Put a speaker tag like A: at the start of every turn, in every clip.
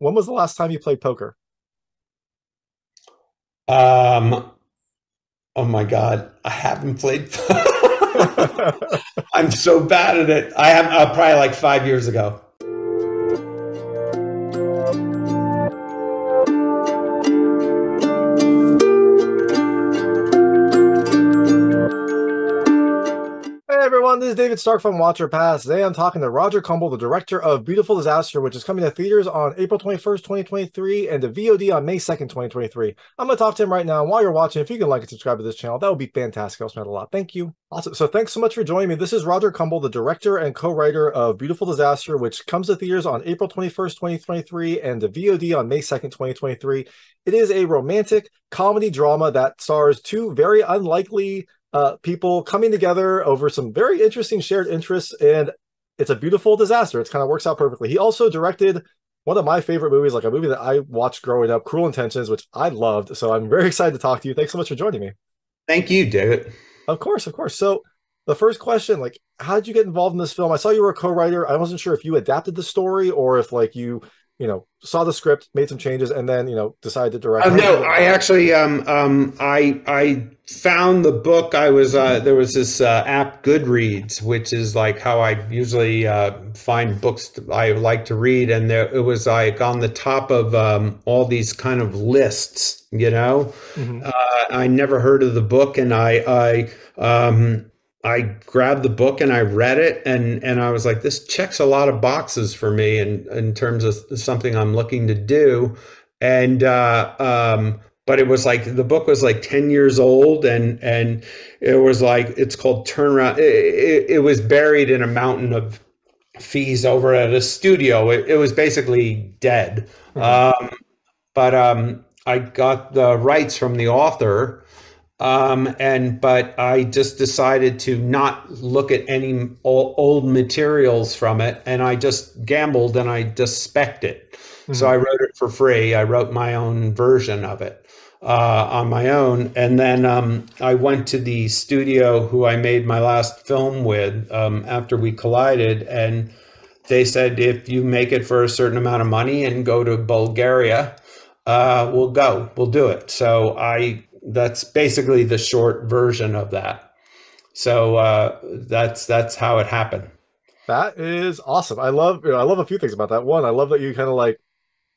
A: when was the last time you played poker?
B: Um, oh my God, I haven't played. I'm so bad at it. I have uh, probably like five years ago.
A: Everyone, this is David Stark from Watch or Pass. Today I'm talking to Roger Kumble, the director of Beautiful Disaster, which is coming to theaters on April 21st, 2023, and the VOD on May 2nd, 2023. I'm going to talk to him right now. while you're watching, if you can like and subscribe to this channel, that would be fantastic. I'll spend a lot. Thank you. Awesome. So thanks so much for joining me. This is Roger Kumble, the director and co-writer of Beautiful Disaster, which comes to theaters on April 21st, 2023, and the VOD on May 2nd, 2023. It is a romantic comedy drama that stars two very unlikely uh, people coming together over some very interesting shared interests, and it's a beautiful disaster. It kind of works out perfectly. He also directed one of my favorite movies, like a movie that I watched growing up, Cruel Intentions, which I loved. So I'm very excited to talk to you. Thanks so much for joining me.
B: Thank you, David.
A: Of course, of course. So the first question, like, how did you get involved in this film? I saw you were a co-writer. I wasn't sure if you adapted the story or if like you you know saw the script made some changes and then you know decided to direct
B: uh, no i actually um um i i found the book. I was uh there was this uh, app goodreads which is like how i usually uh find books i like to read and there it was like on the top of um all these kind of lists you know? Mm-hmm. uh, i never heard of the book and i i um I grabbed the book and I read it and and I was like, this checks a lot of boxes for me in in terms of something I'm looking to do. And uh, um, but it was like the book was like 10 years old and and it was like it's called turnaround it, it, it was buried in a mountain of fees over at a studio it, it was basically dead mm-hmm. um, but um, i got the rights from the author um, and but I just decided to not look at any old, materials from it, and I just gambled and I just specced it. Mm-hmm. So I wrote it for free. I wrote my own version of it uh, on my own, and then um, I went to the studio who I made my last film with um, after we collided, and they said if you make it for a certain amount of money and go to Bulgaria, uh, we'll go, we'll do it. So I that's basically the short version of that. So uh, that's that's how it happened.
A: That is awesome. I love you know, I love a few things about that. One, I love that you kind of like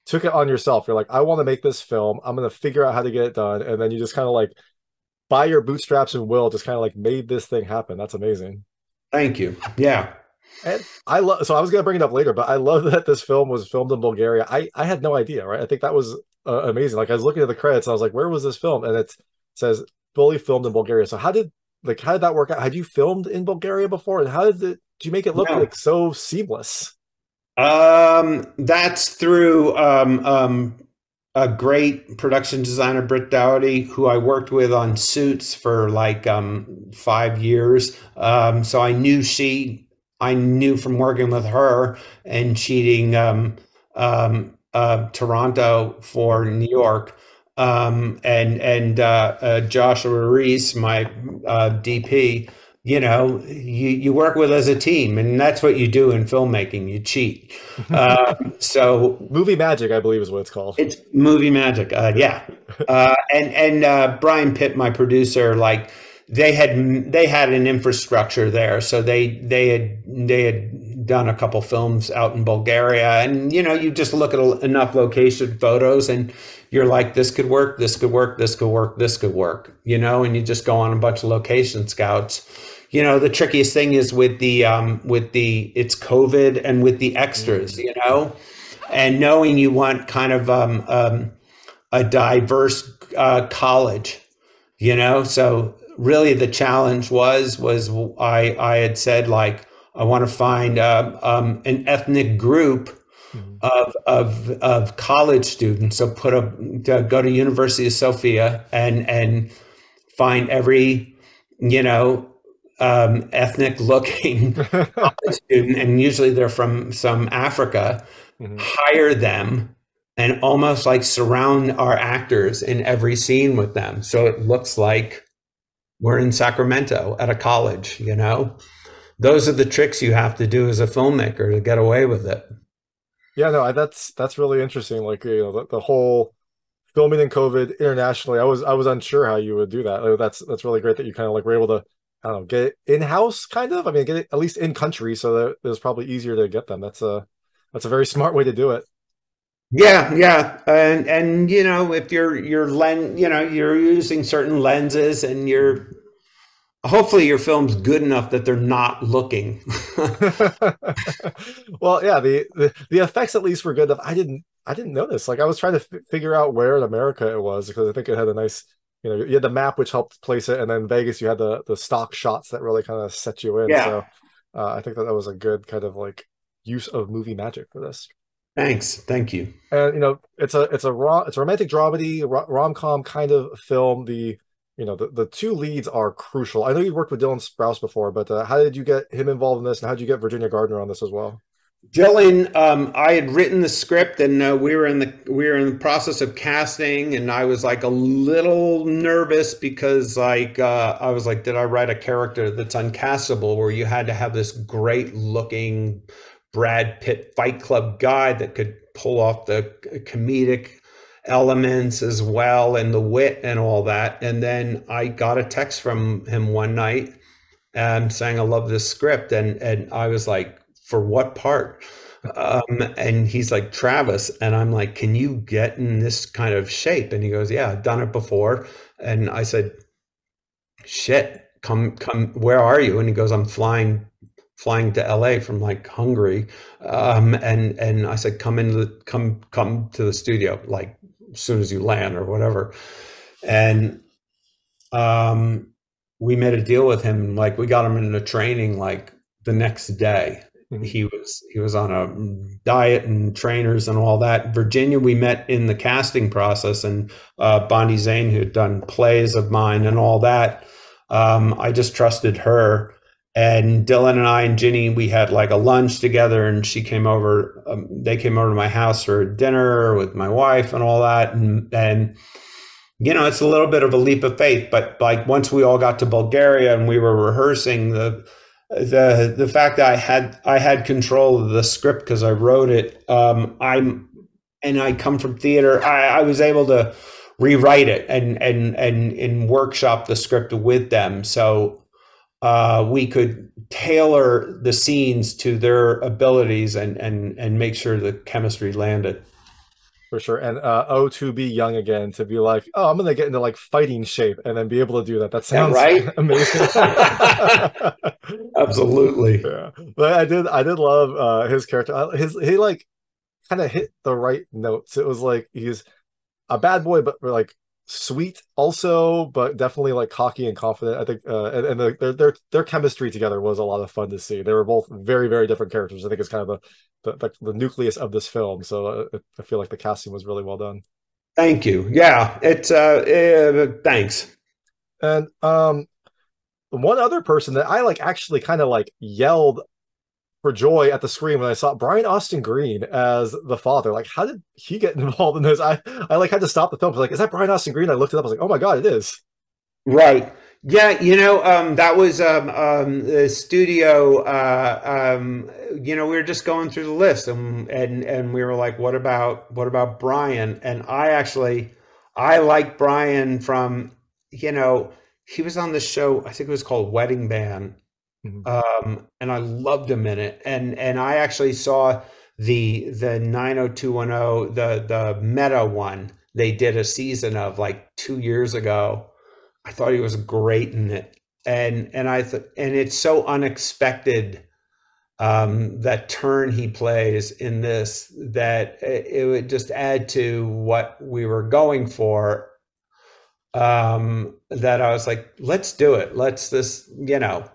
A: took it on yourself. You're like, I want to make this film. I'm going to figure out how to get it done, and then you just kind of like by your bootstraps and will just kind of like made this thing happen. That's amazing.
B: Thank you. Yeah.
A: And I love so I was going to bring it up later, but I love that this film was filmed in Bulgaria. I I had no idea, right? I think that was uh, amazing. Like I was looking at the credits, I was like, "Where was this film?" And it says fully filmed in Bulgaria. So how did like how did that work out? Had you filmed in Bulgaria before, and how did it? Do you make it look no. like so seamless?
B: Um, that's through um, um, a great production designer, Britt Dougherty, who I worked with on Suits for like um, five years. Um, so I knew she, I knew from working with her and cheating um, um, uh, Toronto for New York. Um, and and uh, uh, Joshua Reese, my uh, DP, you know, you, you work with as a team, and that's what you do in filmmaking. You cheat. Uh, so
A: movie magic, I believe, is what it's called.
B: It's movie magic. Uh, yeah, uh, and and uh, Brian Pitt, my producer, like they had they had an infrastructure there, so they they had they had done a couple films out in Bulgaria, and you know, you just look at enough location photos, and you're like, this could work, this could work, this could work, this could work, you know, and you just go on a bunch of location scouts. You know, the trickiest thing is with the um, with the it's COVID and with the extras, you know, and knowing you want kind of um, um, a diverse uh, college, you know, so really the challenge was was I I had said like I want to find uh, um, an ethnic group mm-hmm. of, of, of college students. So put a go to University of Sofia and and find every you know um, ethnic looking student, and usually they're from some Africa. Mm-hmm. Hire them and almost like surround our actors in every scene with them, so it looks like we're in Sacramento at a college. You know those are the tricks you have to do as a filmmaker to get away with it.
A: Yeah, no, that's that's really interesting. Like you know, the, the whole filming in COVID internationally, I was I was unsure how you would do that. Like, that's that's really great that you kind of like were able to I don't know get it in house, kind of. I mean, get it at least in country, so that it was probably easier to get them. That's a that's a very smart way to do it.
B: Yeah, yeah, and and you know if you're you're lens, you know you're using certain lenses, and you're hopefully your film's good enough that they're not looking.
A: well, yeah, the, the, the effects at least were good enough. I didn't I didn't notice. Like I was trying to f- figure out where in America it was because I think it had a nice, you know, you had the map which helped place it, and then Vegas you had the the stock shots that really kind of set you in.
B: Yeah.
A: So uh, I think that that was a good kind of like use of movie magic for this.
B: Thanks, thank you.
A: And you know, it's a it's a raw it's a romantic dramedy rom com kind of film. The you know the, the two leads are crucial. I know you worked with Dylan Sprouse before, but uh, how did you get him involved in this, and how did you get Virginia Gardner on this as well?
B: Dylan, um, I had written the script, and uh, we were in the we were in the process of casting, and I was like a little nervous because like uh, I was like, did I write a character that's uncastable, where you had to have this great looking Brad Pitt Fight Club guy that could pull off the comedic elements as well and the wit and all that. And then I got a text from him one night um, saying, I love this script. And, and I was like, for what part? Um, and he's like, Travis. And I'm like, can you get in this kind of shape? And he goes, yeah, I've done it before. And I said, shit, come, come, where are you? And he goes, I'm flying flying to LA from like Hungary. Um, and, and I said, come in, the, come, come to the studio, like as soon as you land or whatever. And, um, we made a deal with him. Like we got him into training, like the next day mm-hmm. he was, he was on a diet and trainers and all that. Virginia, we met in the casting process and, uh, Bonnie Zane, who had done plays of mine and all that. Um, I just trusted her and Dylan and I and Ginny, we had like a lunch together, and she came over. Um, they came over to my house for dinner with my wife and all that, and and you know, it's a little bit of a leap of faith. But like once we all got to Bulgaria and we were rehearsing the the the fact that I had I had control of the script because I wrote it. Um, I'm and I come from theater. I, I was able to rewrite it and and and and workshop the script with them. So uh, we could tailor the scenes to their abilities and and and make sure the chemistry landed.
A: For sure. And uh oh to be young again to be like oh i'm gonna get into like fighting shape and then be able to do that. That sounds
B: right?
A: amazing.
B: Absolutely.
A: Yeah. But i did i did love uh his character. His he like kind of hit the right notes. It was like he's a bad boy but like sweet also but definitely like cocky and confident. I think uh and, and the, their, their their chemistry together was a lot of fun to see. They were both very very different characters. I think it's kind of the the, the, the nucleus of this film. So uh, i feel like the casting was really well done.
B: Thank you. Yeah it's uh, uh thanks.
A: And um one other person that i like actually kind of like yelled for joy at the screen when I saw Brian Austin Green as the father. Like, how did he get involved in this? I, I like had to stop the film. I was like, is that Brian Austin Green? I looked it up. I was like, oh my god, it is.
B: Right. Yeah, you know, um, that was um, um, the studio. Uh, um, you know, we were just going through the list, and and and we were like, "What about what about Brian?" And I actually, I like Brian from, you know, he was on the show. I think it was called Wedding Band, Mm-hmm. Um, and I loved him in it. And and I actually saw the the 90210 the the meta one they did a season of like two years ago. I thought he was great in it, and and I thought and it's so unexpected um, that turn he plays in this that it, it would just add to what we were going for. Um, that I was like, let's do it. Let's this, you know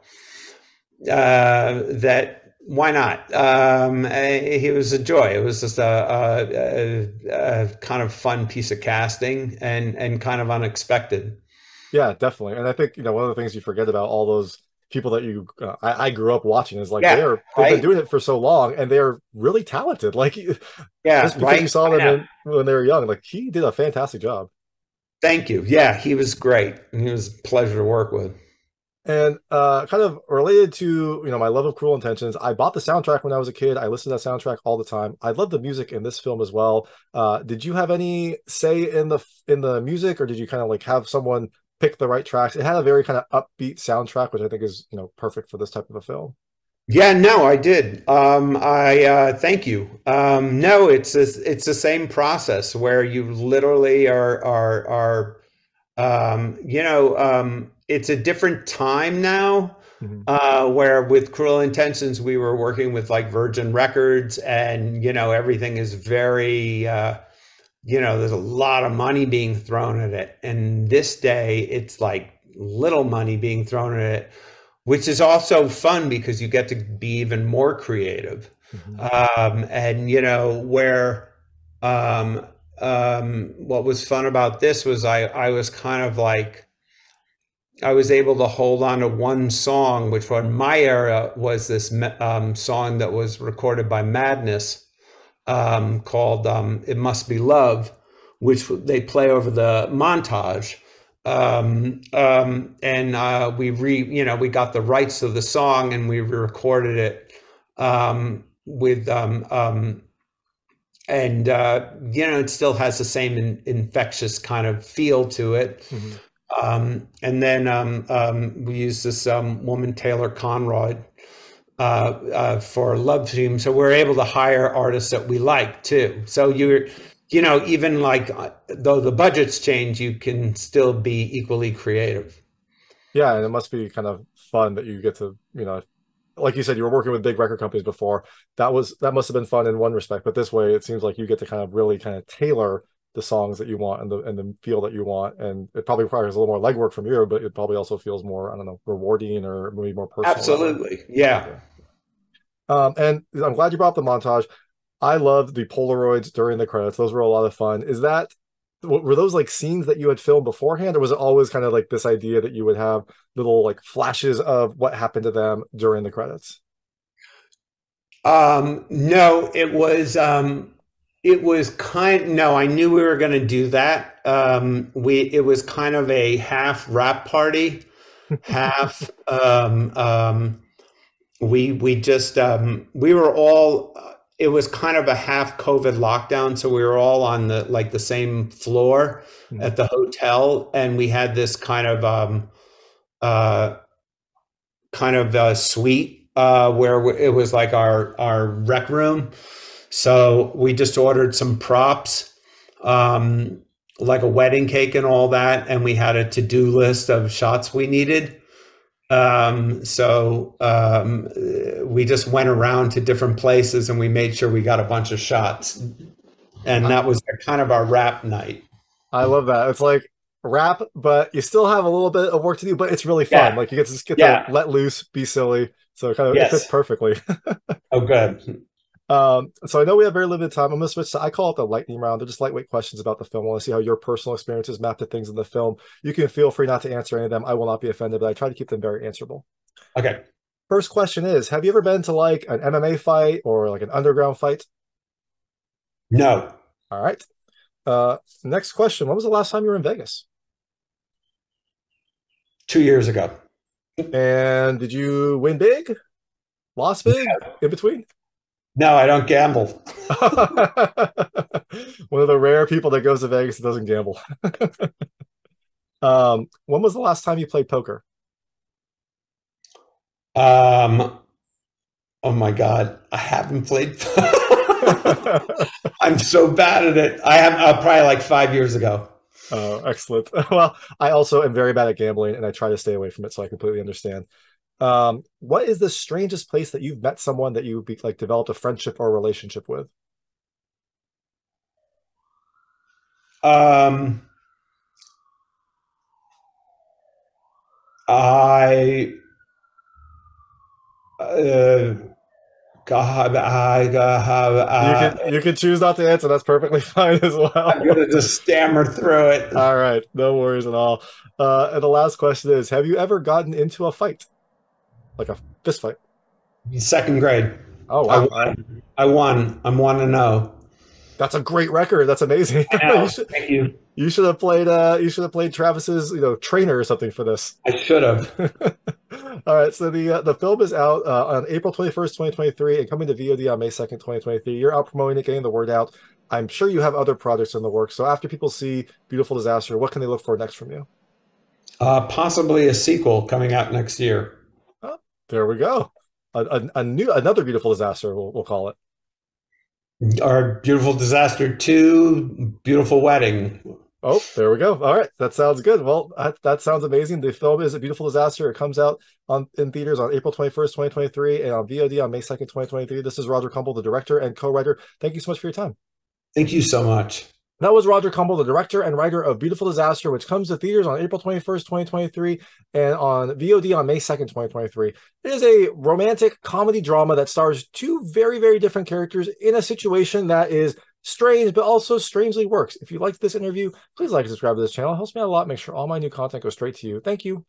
B: uh, that why not? Um, he was a joy. It was just a, a, a, a, kind of fun piece of casting and and kind of unexpected.
A: Yeah, definitely. And I think you know one of the things you forget about all those people that you uh, I, I, grew up watching is like
B: yeah,
A: they're they've right? been doing it for so long and they're really talented. Like yeah, just because right? you saw them in, when they were young, like he did a fantastic job.
B: Thank you. Yeah, he was great. And he was a pleasure to work with.
A: And uh, kind of related to you know my love of Cruel Intentions, I bought the soundtrack when I was a kid. I listened to that soundtrack all the time. I love the music in this film as well. Uh, did you have any say in the in the music, or did you kind of like have someone pick the right tracks? It had a very kind of upbeat soundtrack, which I think is you know perfect for this type of a film.
B: Yeah, no, I did. Um, I uh, thank you. Um, no, it's a, it's the same process where you literally are are are um, you know um, it's a different time now. Mm-hmm. Uh, where with Cruel Intentions we were working with like Virgin Records, and you know everything is very, uh, you know, there's a lot of money being thrown at it. And this day, it's like little money being thrown at it, which is also fun because you get to be even more creative. Mm-hmm. Um, and you know where um, um, what was fun about this was I I was kind of like I was able to hold on to one song, which in my era was this um, song that was recorded by Madness um, called um, "It Must Be Love," which they play over the montage. Um, um, and uh, we re, you know, we got the rights of the song and we recorded it um, with, and uh, you know, it still has the same in, infectious kind of feel to it. Mm-hmm um, and then um, um, we use this um, woman, Taylor Conroy, uh, uh, for love team. So we're able to hire artists that we like too. So you're, you know, even like uh, though the budgets change, you can still be equally creative.
A: Yeah, and it must be kind of fun that you get to, you know, like you said, you were working with big record companies before. That was that must have been fun in one respect, but this way, it seems like you get to kind of really kind of tailor the songs that you want and the and the feel that you want. And it probably requires a little more legwork from you, but it probably also feels more, I don't know, rewarding or maybe more personal.
B: Absolutely. Yeah.
A: Um, and I'm glad you brought up the montage. I loved the Polaroids during the credits. Those were a lot of fun. Is that were those like scenes that you had filmed beforehand, or was it always kind of like this idea that you would have little like flashes of what happened to them during the credits?
B: Um, no, it was um it was kind no i knew we were going to do that um we it was kind of a half wrap party half um um we we just um we were all it was kind of a half covid lockdown so we were all on the like the same floor mm-hmm. at the hotel and we had this kind of um uh kind of a suite uh where it was like our our rec room so we just ordered some props, um, like a wedding cake and all that, and we had a to-do list of shots we needed. Um, so um, we just went around to different places and we made sure we got a bunch of shots, and that was kind of our wrap night.
A: I love that. It's like wrap, but you still have a little bit of work to do, but it's really fun. Yeah. Like you get to just get yeah. to let loose, be silly. So it kind of yes. it fits perfectly.
B: oh, good.
A: Um, so I know we have very limited time. I'm going to switch to, I call it the lightning round. They're just lightweight questions about the film. I want to see how your personal experiences map to things in the film. You can feel free not to answer any of them. I will not be offended, but I try to keep them very answerable.
B: Okay.
A: First question is Have you ever been to like an MMA fight or like an underground fight?
B: No.
A: All right. Uh, next question When was the last time you were in Vegas?
B: Two years ago.
A: And did you win big? Lost big? Yeah. In between?
B: No, I don't gamble.
A: One of the rare people that goes to Vegas that doesn't gamble. um, when was the last time you played poker?
B: Um, oh my god, I haven't played. I'm so bad at it. I have uh, probably like five years ago.
A: Oh, excellent. Well, I also am very bad at gambling, and I try to stay away from it, so I completely understand. Um, what is the strangest place that you've met someone that you be, like developed a friendship or a relationship with?
B: Um, I, uh, God, I,
A: uh, you can you can choose not to answer. That's perfectly fine as well.
B: I'm gonna just stammer through it.
A: All right, no worries at all. Uh, and the last question is: Have you ever gotten into a fight? Like a fist fight?
B: Second grade.
A: Oh, wow.
B: I won. I won. I'm one to know.
A: That's a great record. That's amazing.
B: you should, Thank you.
A: You should have played. Uh, you should have played Travis's, you know, trainer or something for this.
B: I should have.
A: All right. So the uh, the film is out uh, on April twenty first, twenty twenty three, and coming to VOD on May second, twenty twenty three. You're out promoting it, getting the word out. I'm sure you have other projects in the works. So after people see Beautiful Disaster, what can they look for next from you?
B: Uh, possibly a sequel coming out next year.
A: There we go. A, a, a new another Beautiful Disaster. We'll, we'll call it.
B: Our beautiful disaster two, beautiful wedding.
A: Oh, there we go. All right, that sounds good. Well, that, that sounds amazing. The film is a beautiful disaster. It comes out on in theaters on April twenty first, twenty twenty three, and on VOD on May second, twenty twenty three. This is Roger Kumble, the director and co-writer. Thank you so much for your time.
B: Thank you so much.
A: That was Roger Kumble, the director and writer of Beautiful Disaster, which comes to theaters on April 21st, 2023, and on VOD on May 2nd, 2023. It is a romantic comedy drama that stars two very, very different characters in a situation that is strange, but also strangely works. If you liked this interview, please like and subscribe to this channel. It helps me out a lot. Make sure all my new content goes straight to you. Thank you.